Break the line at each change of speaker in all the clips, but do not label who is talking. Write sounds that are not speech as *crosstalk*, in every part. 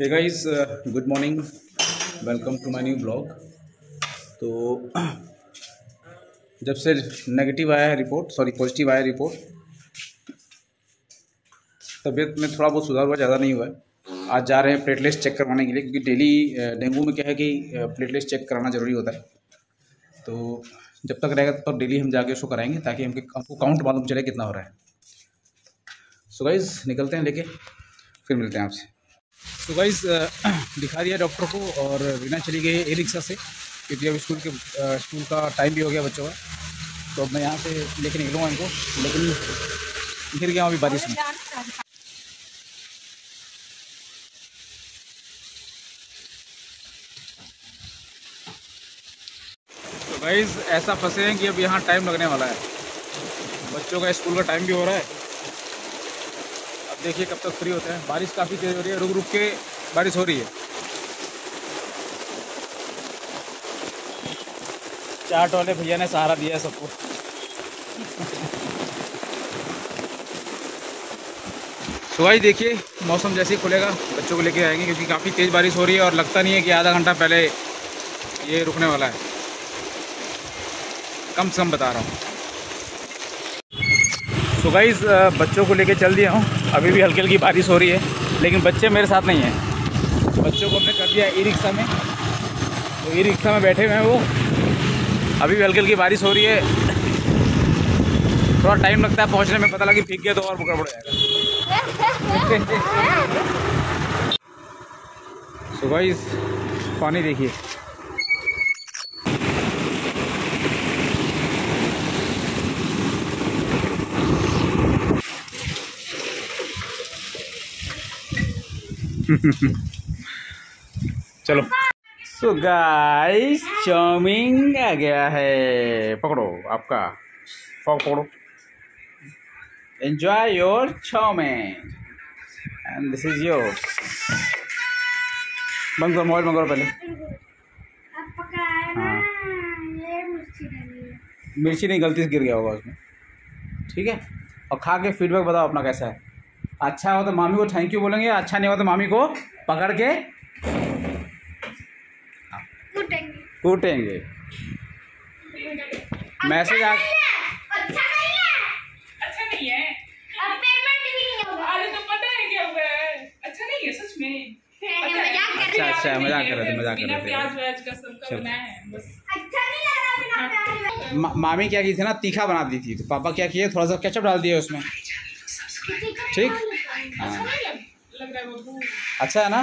Hey guys good morning welcome to my new blog तो *clears throat* जब से नेगेटिव आया है रिपोर्ट सॉरी पॉजिटिव आया रिपोर्ट तबीयत में थोड़ा बहुत सुधार हुआ, ज़्यादा नहीं हुआ है। आज जा रहे हैं प्लेटलेट्स चेक करवाने के लिए, क्योंकि डेली डेंगू में क्या है कि प्लेटलेट्स चेक कराना ज़रूरी होता है। तो जब तक रहेगा तब तक डेली हम जाके उसको कराएँगे, ताकि हमके, हमको काउंट मालूम चले कितना हो रहा है। सो so गाइज़ निकलते हैं लेके, फिर मिलते हैं आपसे। तो गाइज़ *clears throat* दिखा दिया डॉक्टर को और रीना चली गई ए रिक्शा से, क्योंकि अब स्कूल के स्कूल का टाइम भी हो गया बच्चों का। तो अब मैं यहाँ से लेके निकलूँगा इनको, लेकिन गिर गया अभी बारिश में। तो गाइज़ ऐसा फंसे हैं कि अब यहाँ टाइम लगने वाला है। बच्चों का स्कूल का टाइम भी हो रहा है। देखिए कब तक फ्री होते हैं। बारिश काफ़ी तेज़ हो रही है रुक रुक के बारिश हो रही है। चाट वाले भैया ने सहारा दिया है सबको। तो भाई देखिए, मौसम जैसे ही खुलेगा, बच्चों को लेके आएँगे, क्योंकि काफ़ी तेज़ बारिश हो रही है और लगता नहीं है कि आधा घंटा पहले ये रुकने वाला है। कम से कम बता रहा हूँ। तो गाइज़ बच्चों को लेके चल दिया हूँ। अभी भी हल्की हल्की बारिश हो रही है लेकिन बच्चे मेरे साथ नहीं हैं। बच्चों को हमने कर दिया ई रिक्शा में। तो ई रिक्शा में बैठे हुए हैं वो। अभी भी हल्की हल्की बारिश हो रही है। थोड़ा टाइम लगता है पहुँचने में पता लगी भीग गया तो और बुकड़ पड़ जाएगा। *laughs* सुबह गाइस पानी देखिए। चलो। सो गाइस चाउमीन आ गया है। पकड़ो आपका। फॉक पकड़ो। Enjoy your chow mein and this is your बंद करो मोबाइल बंद करो पहले। हाँ। मिर्ची नहीं गलती से गिर गया होगा उसमें। ठीक है? और खा के फीडबैक बताओ अपना कैसा है। अच्छा हो तो मामी को थैंक यू बोलेंगे अच्छा नहीं हो तो मामी को पकड़ के कूटेंगे। मैसेज आ
अच्छा
अच्छा नहीं है।
अब पेमेंट भी नहीं होगा।
अरे तो पता है क्या हुआ है? अच्छा नहीं है सच में। पता है?
मज़ाक कर
अच्छा
रहे
अच्छा मज़ाक कर रहे थे मज़ाक कर रहे थे।
व्याज का सबका
चलो।
बनाया है बस।
अच्छा नहीं लग रहा बिना प्याज वाले।
मा, मामी क्या की थी ना तीखा बना दी थी तो पापा क्या किए थोड़ा सा केचप डाल दिया उसमें। ठीक? हाँ अच्छा है ना?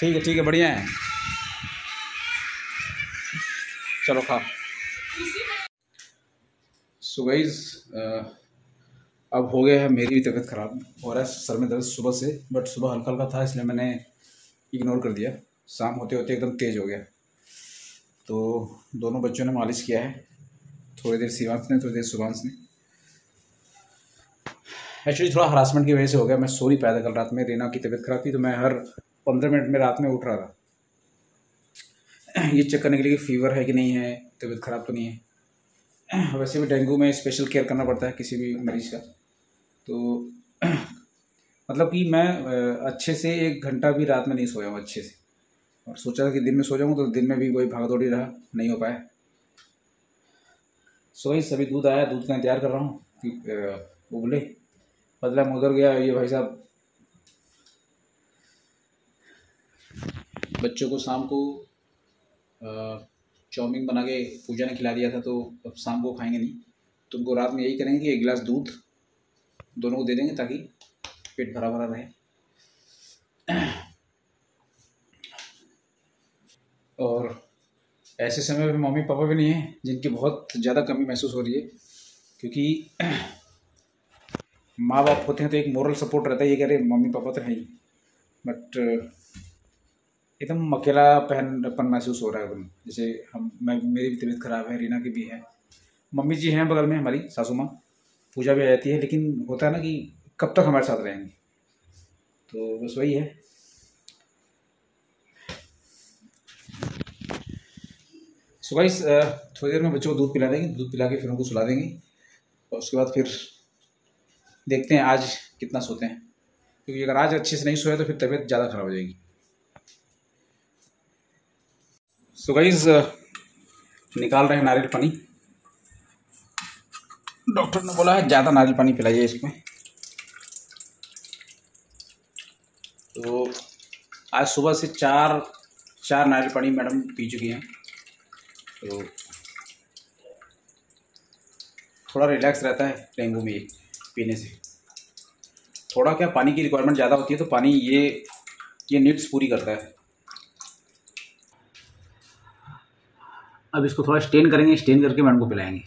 ठीक है ठीक है, बढ़िया है। चलो खा। सो अब हो गया है, मेरी भी तबीयत ख़राब हो रहा है, सर में दर्द सुबह से बट सुबह हल्का हल्का था, इसलिए मैंने इग्नोर कर दिया। शाम होते होते एकदम तेज़ हो गया। तो दोनों बच्चों ने मालिश किया है, थोड़ी देर शिवांश ने, थोड़ी देर सुभांश ने। एक्चुअली थोड़ा हरासमेंट की वजह से हो गया। मैं सोरी पैदा कल रात में रीना की तबीयत खराब थी तो मैं हर पंद्रह मिनट में रात में उठ रहा था। ये चेक करने के लिए कि फीवर है कि नहीं है, तबीयत ख़राब तो नहीं है। वैसे भी डेंगू में स्पेशल केयर करना पड़ता है किसी भी मरीज़ का। तो मतलब कि मैं अच्छे से एक घंटा भी रात में नहीं सोया हूँ अच्छे से। और सोचा था कि दिन में सो जाऊँ तो दिन में भी वही भागा दौड़ी रहा, नहीं हो पाया। सो सभी दूध आया, दूध का इंतज़ार कर रहा हूँ कि उबले बदला में उधर गया, ये भाई साहब। बच्चों को शाम को चाउमीन बना के पूजा ने खिला दिया था तो अब शाम को खाएँगे नहीं। तो उनको रात में यही करेंगे कि एक गिलास दूध दोनों को दे देंगे ताकि पेट भरा भरा रहे। और ऐसे समय में मम्मी पापा भी नहीं हैं, जिनकी बहुत ज़्यादा कमी महसूस हो रही है, क्योंकि माँ बाप होते हैं तो एक मोरल सपोर्ट रहता है, ये कह रहे मम्मी पापा तो हैं ही। बट एकदम अकेला पहनपन महसूस हो रहा है एकदम जैसे हम, मैं, मेरी भी तबीयत खराब है, रीना की भी है। मम्मी जी हैं बगल में, हमारी सासू माँ। पूजा भी आ जाती है, लेकिन होता है ना कि कब तक हमारे साथ रहेंगे? तो बस वही है। सो गाइस थोड़ी देर में बच्चों को दूध पिला देंगे, दूध पिला के फिर उनको सुला देंगे। और उसके बाद फिर देखते हैं आज कितना सोते हैं। क्योंकि अगर आज अच्छे से नहीं सोया तो फिर तबीयत ज़्यादा ख़राब हो जाएगी। सो गाइज़ निकाल रहे हैं नारियल पानी। डॉक्टर ने बोला है ज़्यादा नारियल पानी पिलाइए इसमें। तो आज सुबह से चार चार नारियल पानी मैडम पी चुकी हैं। तो थोड़ा रिलैक्स रहता है डेंगू में पीने से। थोड़ा क्या पानी की रिक्वायरमेंट ज़्यादा होती है तो पानी ये ये नीड्स पूरी करता है। अब इसको थोड़ा स्टेन करेंगे स्टेन करके मैं उनको पिलाएँगे।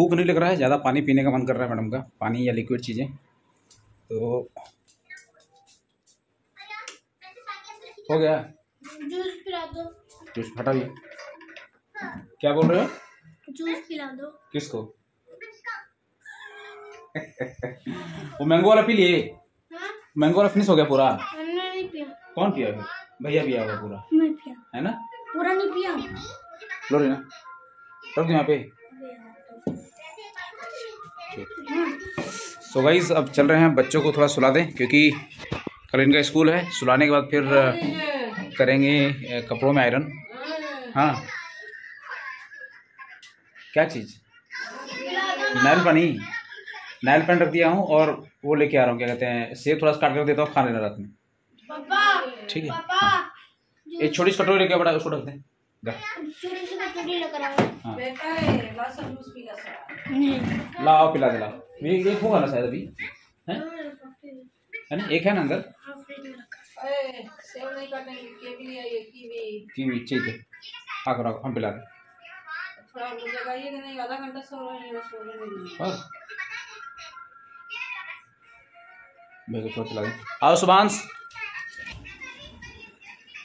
भूख नहीं लग रहा है ज़्यादा पानी पीने का मन कर रहा है मैडम का पानी या लिक्विड चीज़ें। तो हो गया।
जूस पिला दो।
जूस हटाइए क्या बोल रहे हो?
जूस पिला दो।
किसको? वो मैंगो वाला पी लिए।
हाँ।
मैंगो वाला फिनिश हो गया पूरा।
नहीं पिया।
कौन पिया भैया पिया होगा पूरा।
मैं पिया।
है ना?
पूरा नहीं पिया।
लो रे ना रख दो यहाँ पे। सो गाइज़ अब चल रहे हैं बच्चों को थोड़ा सुला दें क्योंकि कल इनका स्कूल है। सुलाने के बाद फिर करेंगे कपड़ों में आयरन हाँ। क्या चीज़? नाइल पानी नाइल पेंट रख दिया हूँ और वो लेके आ रहा हूँ क्या कहते हैं सेब थोड़ा सा काट कर देता हूँ खा लेना रात में। ठीक है।
पापा।
एक छोटी सी कटोरी लेके बड़ा उसको रख दें। हाँ
है।
नहीं
लाओ पिला दे लाओ। ये एक होगा ना शायद अभी? है? है ना? एक है ना अंदर?
कीवी
ठीक है। आकर हम पिला दें।
घंटा हैं
मेरे को थोड़ा पिला दें। आओ सुभांश।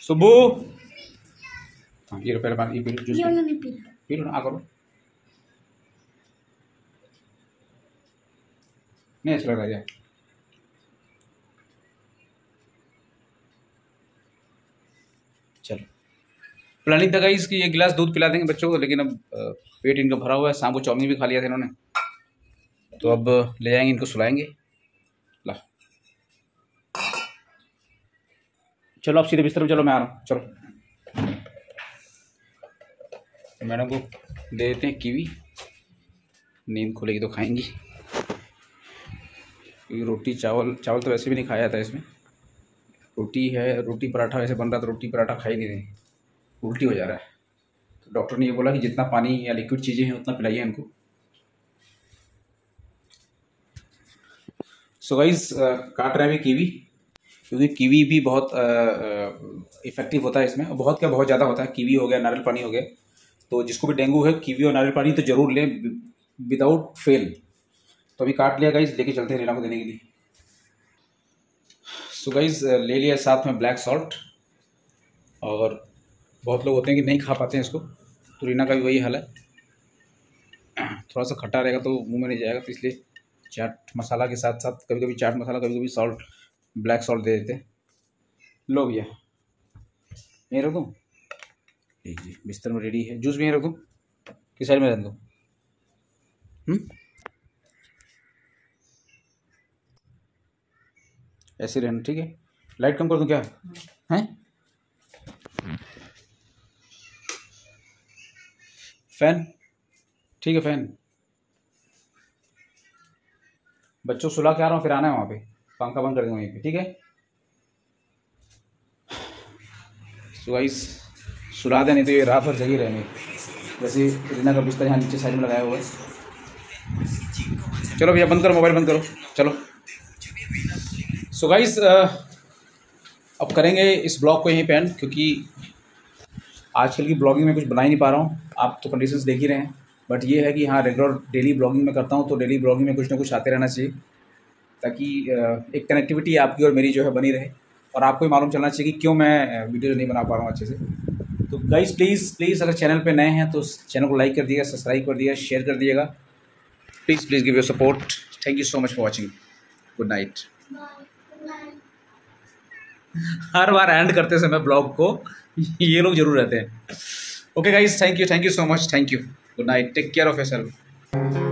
सुबू हाँ ये पहले पानी ये पी लो जूस
ये
पी लो।
नहीं पीना।
पी लो ना आ करो। नहीं अच्छा लग रहा है चलो। प्लानिंग था गाइस कि ये गिलास दूध पिला देंगे बच्चों को लेकिन अब पेट इनका भरा हुआ है शाम को चाउमीन भी खा लिया था इन्होंने। तो अब ले जाएँगे इनको सुलाएँगे। ला। चलो आप सीधे बिस्तर में चलो मैं आ रहा हूँ। चलो। मैडम को दे देते हैं कीवी। नींद खुलेगी तो खाएँगी। क्योंकि रोटी, चावल चावल तो वैसे भी नहीं खाया जाता इसमें। रोटी है, रोटी पराठा वैसे बन रहा तो रोटी पराठा खा ही नहीं। रहे उल्टी हो जा रहा है। तो डॉक्टर ने ये बोला कि जितना पानी या लिक्विड चीज़ें हैं उतना पिलाइए इनको। सो गाइस काट रहे हैं अभी कीवी। क्योंकि कीवी भी बहुत इफ़ेक्टिव होता है इसमें। बहुत क्या, बहुत ज़्यादा होता है। कीवी हो गया, नारियल पानी हो गया। तो जिसको भी डेंगू है, कीवी और नारियल पानी तो ज़रूर लें विदाउट फेल तो अभी काट लिया गाइज़ लेके चलते हैं रीना को देने के लिए। सो गाइज़ ले लिया साथ में ब्लैक सॉल्ट और बहुत लोग होते हैं कि नहीं खा पाते हैं इसको। तो रीना का भी वही हाल है। थोड़ा सा खट्टा रहेगा तो मुँह में नहीं जाएगा तो इसलिए चाट मसाला के साथ साथ कभी कभी चाट मसाला कभी कभी सॉल्ट ब्लैक सॉल्ट दे देते लो भैया। यहीं रख? जी, बिस्तर में रेडी है। जूस भी रख? दूँ किस साइड में रख दूँ? हम्म? ऐसे रहना, ठीक है? लाइट कम कर दूँ क्या? हैं? फ़ैन ठीक है फ़ैन बच्चों, सुला के आ रहा हूँ, फिर आना है वहाँ पे। पंखा बंद कर देंगे वहीं पे, ठीक है? तो गाइस सुला दे नहीं तो ये रात भर जगी रहेंगे। वैसे रीना का बिस्तर यहाँ नीचे साइड में लगाया हुआ है। चलो भैया, बंद करो, मोबाइल बंद करो। चलो। सो गाइस अब करेंगे इस ब्लॉग को यहीं पे एंड क्योंकि आजकल की ब्लॉगिंग में कुछ बना ही नहीं पा रहा हूँ। आप तो कंडीशंस देख ही रहे हैं। बट ये है कि हाँ रेगुलर डेली ब्लॉगिंग में करता हूँ तो डेली ब्लॉगिंग में कुछ ना कुछ आते रहना चाहिए, ताकि एक कनेक्टिविटी आपकी और मेरी जो है बनी रहे। और आपको भी मालूम चलना चाहिए कि क्यों मैं वीडियो नहीं बना पा रहा हूँ अच्छे से। तो गाइस प्लीज़ प्लीज़ अगर चैनल पे नए हैं तो चैनल को लाइक कर दिएगा सब्सक्राइब कर दिएगा शेयर कर दिएगा। Please please give your support thank you so much for watching good night हर बार एंड करते समय ब्लॉग को ये लोग ज़रूर रहते हैं। Okay guys thank you thank you so much thank you good night take care of yourself